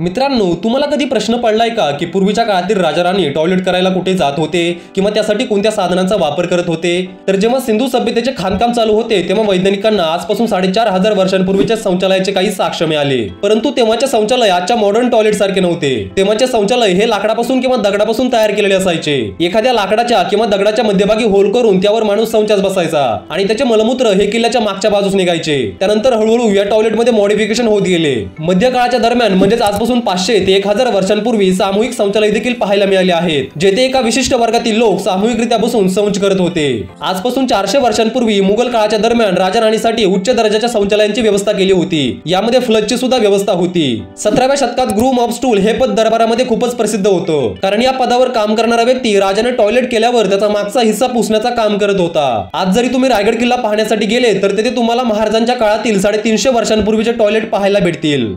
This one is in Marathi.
मित्रांनो तुम्हाला कधी प्रश्न पडलाय का की पूर्वीच्या काळातील राजाराणी टॉयलेट करायला कुठे जात होते किंवा त्यासाठी कोणत्या साधनांचा वापर करत होते? तर जेव्हा सिंधू सभ्यतेचे खाणकाम चालू होते तेव्हा वैज्ञानिकांना आजपासून साडेचार हजार वर्षांपूर्वीच्या शौचालयाचे काही साक्ष मिळाले. परंतु तेव्हाचे शौचालय आजच्या मॉडर्न टॉयलेट सारखे नव्हते. तेव्हाचे शौचालय हे लाकडापासून किंवा दगडापासून तयार केलेले असायचे. एखाद्या लाकडाच्या किंवा दगडाच्या मध्यभागी होल करून त्यावर माणूस शौचास बसायचा आणि त्याचे मलमूत्र हे किल्ल्याच्या मागच्या बाजूस निघायचे. त्यानंतर हळूहळू या टॉयलेटमध्ये मॉडिफिकेशन होत गेले. मध्यकाळाच्या दरम्यान म्हणजेच आजपासून पाचशे ते एक हजार वर्षांपूर्वी सामूहिक शौचालय देखील पाहायला मिळाले आहेत जेथे एका विशिष्ट वर्गातील लोक सामूहिकरित्या बसून शौच करत होते. आजपासून चारशे वर्षांपूर्वी मुघल काळाच्या दरम्यान राजा राणीसाठी उच्च दर्जाच्या शौचालयांची व्यवस्था केली होती. यामध्ये फ्लचची सुद्धा व्यवस्था होती. सतराव्या शतकात ग्रूम ऑफ स्टूल हे पद दरबारामध्ये खूपच प्रसिद्ध होतं. कारण या पदावर काम करणारा व्यक्ती राजाने टॉयलेट केल्यावर त्याचा मागचा हिस्सा पुसण्याचा काम करत होता. आज जरी तुम्ही रायगड किल्ला पाहण्यासाठी गेले तर तेथे तुम्हाला महाराजांच्या काळातील साडेतीनशे वर्षांपूर्वीचे टॉयलेट पाहायला भेटतील.